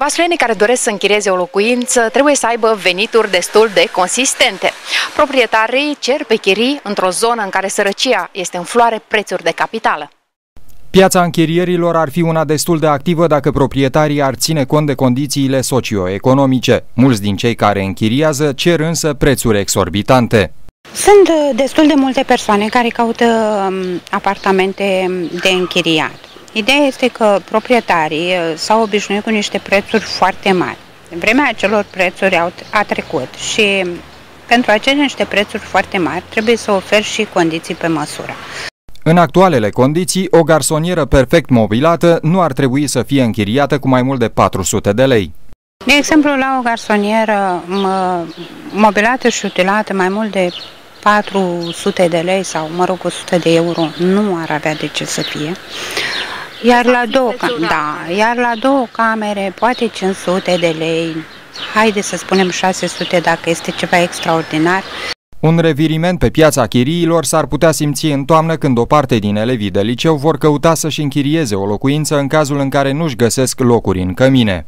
Vasluienii care doresc să închirieze o locuință trebuie să aibă venituri destul de consistente. Proprietarii cer pe chirii într-o zonă în care sărăcia este în floare prețuri de capitală. Piața închirierilor ar fi una destul de activă dacă proprietarii ar ține cont de condițiile socioeconomice. Mulți din cei care închiriază cer însă prețuri exorbitante. Sunt uh, destul de multe persoane care caută um, apartamente de închiriat. Ideea este că proprietarii uh, s-au obișnuit cu niște prețuri foarte mari. Vremea acelor prețuri au, a trecut și pentru acele niște prețuri foarte mari trebuie să oferi și condiții pe măsură. În actualele condiții, o garsonieră perfect mobilată nu ar trebui să fie închiriată cu mai mult de 400 de lei. De exemplu, la o garsonieră mobilată și utilată mai mult de 400 de lei sau, mă rog, 100 de euro, nu ar avea de ce să fie. Iar la două, da, iar la două camere, poate 500 de lei, haide să spunem 600 dacă este ceva extraordinar. Un reviriment pe piața chiriilor s-ar putea simți în toamnă când o parte din elevii de liceu vor căuta să-și închirieze o locuință în cazul în care nu-și găsesc locuri în cămine.